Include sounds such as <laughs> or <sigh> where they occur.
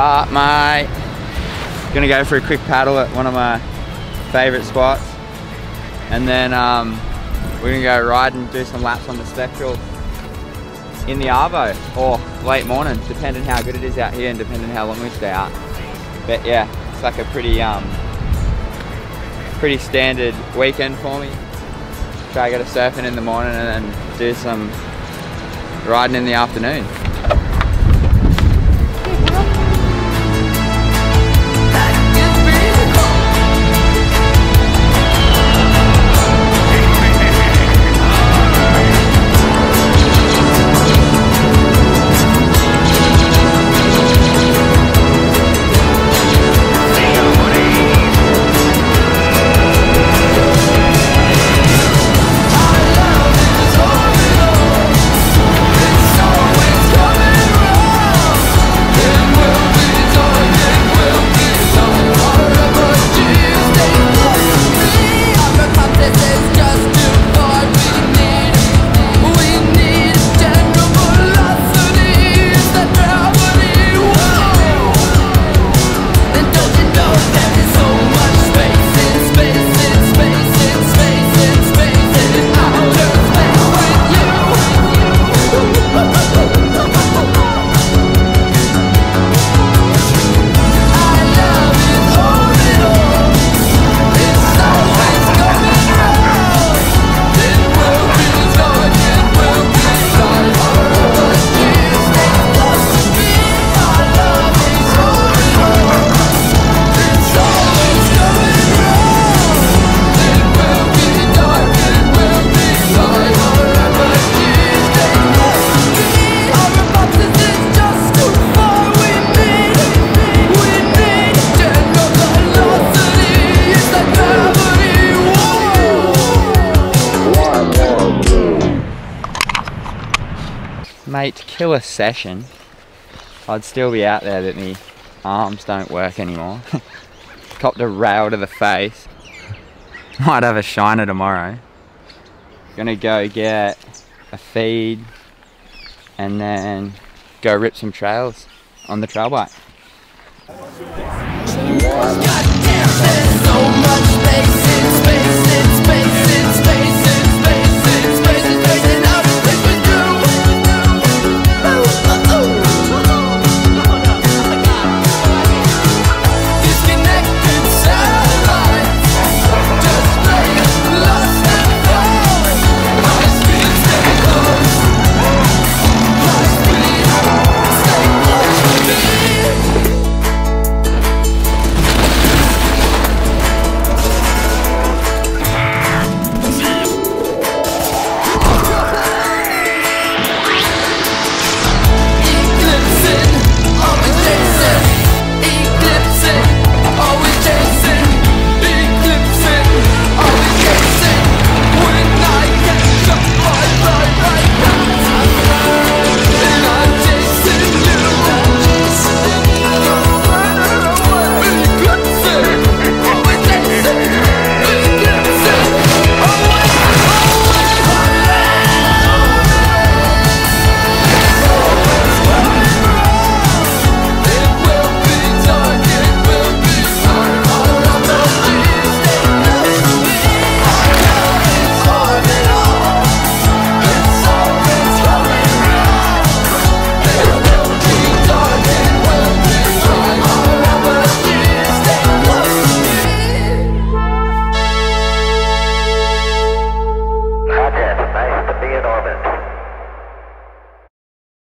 up, mate? Gonna go for a quick paddle at one of my favourite spots. And then um, we're gonna go ride and do some laps on the Spectral in the Arvo or late morning, depending how good it is out here and depending how long we stay out. But yeah, it's like a pretty um, pretty standard weekend for me. Try to go to surfing in the morning and then do some riding in the afternoon. Mate, to kill a session, I'd still be out there that my arms don't work anymore. <laughs> Copped a rail to the face. <laughs> Might have a shiner tomorrow. Gonna go get a feed and then go rip some trails on the trail bike. God damn, there's so much